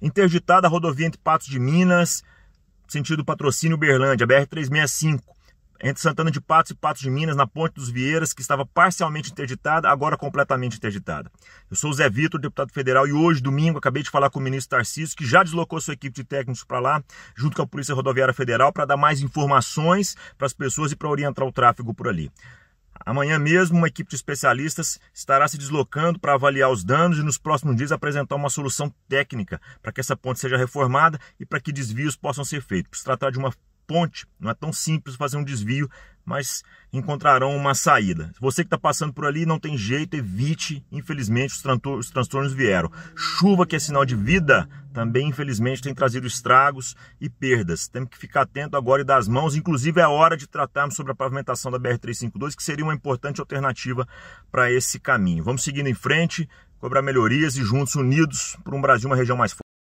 Interditada a rodovia entre Patos de Minas, sentido patrocínio Berlândia, BR-365 entre Santana de Patos e Patos de Minas, na Ponte dos Vieiras, que estava parcialmente interditada, agora completamente interditada. Eu sou o Zé Vitor, deputado federal, e hoje, domingo, acabei de falar com o ministro Tarcísio, que já deslocou sua equipe de técnicos para lá, junto com a Polícia Rodoviária Federal, para dar mais informações para as pessoas e para orientar o tráfego por ali. Amanhã mesmo, uma equipe de especialistas estará se deslocando para avaliar os danos e nos próximos dias apresentar uma solução técnica para que essa ponte seja reformada e para que desvios possam ser feitos. Se tratar de uma ponte, não é tão simples fazer um desvio, mas encontrarão uma saída. Você que está passando por ali, não tem jeito, evite. Infelizmente, os, transtornos vieram. Chuva, que é sinal de vida, também, infelizmente, tem trazido estragos e perdas. Temos que ficar atento agora e dar as mãos. Inclusive, é hora de tratarmos sobre a pavimentação da BR-352, que seria uma importante alternativa para esse caminho. Vamos seguindo em frente, cobrar melhorias e juntos, unidos, por um Brasil, uma região mais forte.